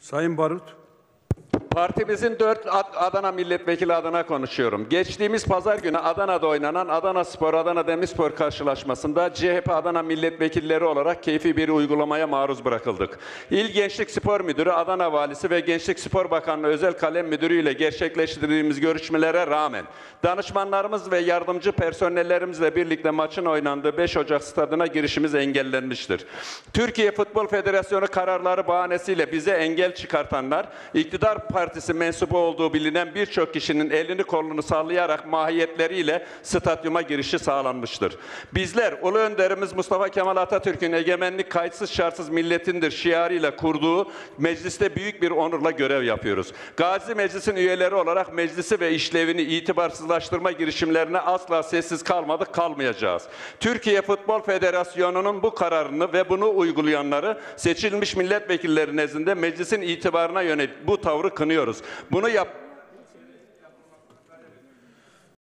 Sayın Barut. Partimizin dört Ad- Adana milletvekili adına konuşuyorum. Geçtiğimiz pazar günü Adana'da oynanan Adana Spor, Adana Demirspor karşılaşmasında CHP Adana milletvekilleri olarak keyfi bir uygulamaya maruz bırakıldık. İl Gençlik Spor Müdürü, Adana Valisi ve Gençlik Spor Bakanlığı Özel Kalem Müdürü ile gerçekleştirdiğimiz görüşmelere rağmen danışmanlarımız ve yardımcı personellerimizle birlikte maçın oynandığı 5 Ocak stadına girişimiz engellenmiştir. Türkiye Futbol Federasyonu kararları bahanesiyle bize engel çıkartanlar, iktidar mensubu olduğu bilinen birçok kişinin elini kolunu sallayarak mahiyetleriyle stadyuma girişi sağlanmıştır. Bizler Ulu Önderimiz Mustafa Kemal Atatürk'ün egemenlik kayıtsız şartsız milletindir şiarıyla kurduğu mecliste büyük bir onurla görev yapıyoruz. Gazi Meclis'in üyeleri olarak meclisi ve işlevini itibarsızlaştırma girişimlerine asla sessiz kalmadık, kalmayacağız. Türkiye Futbol Federasyonu'nun bu kararını ve bunu uygulayanları seçilmiş milletvekilleri nezdinde meclisin itibarına yönelik bu tavrı kınıyoruz. Bunu yap,